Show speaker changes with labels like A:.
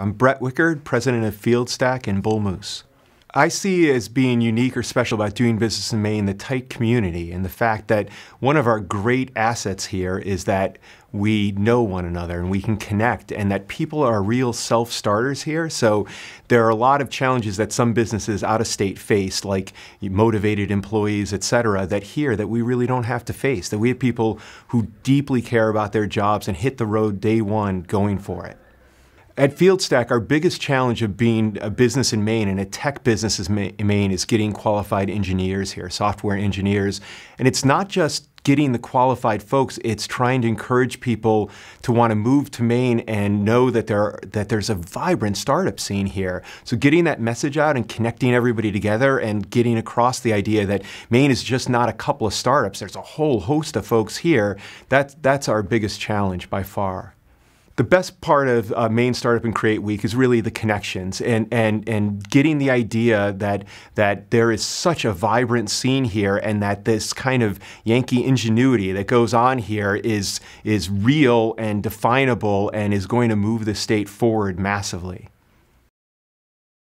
A: I'm Brett Wickard, president of FieldStack and Bull Moose. I see as being unique or special about doing business in Maine the tight community and the fact that one of our great assets here is that we know one another and we can connect and that people are real self-starters here. So there are a lot of challenges that some businesses out of state face, like motivated employees, et cetera, that here that we really don't have to face, that we have people who deeply care about their jobs and hit the road day one going for it. At FieldStack, our biggest challenge of being a business in Maine and a tech business in Maine is getting qualified engineers here, software engineers. And it's not just getting the qualified folks, it's trying to encourage people to want to move to Maine and know that there that there's a vibrant startup scene here. So getting that message out and connecting everybody together and getting across the idea that Maine is just not a couple of startups, there's a whole host of folks here. That, that's our biggest challenge by far the best part of uh, Maine Startup and Create Week is really the connections and, and, and getting the idea that, that there is such a vibrant scene here and that this kind of Yankee ingenuity that goes on here is, is real and definable and is going to move the state forward massively.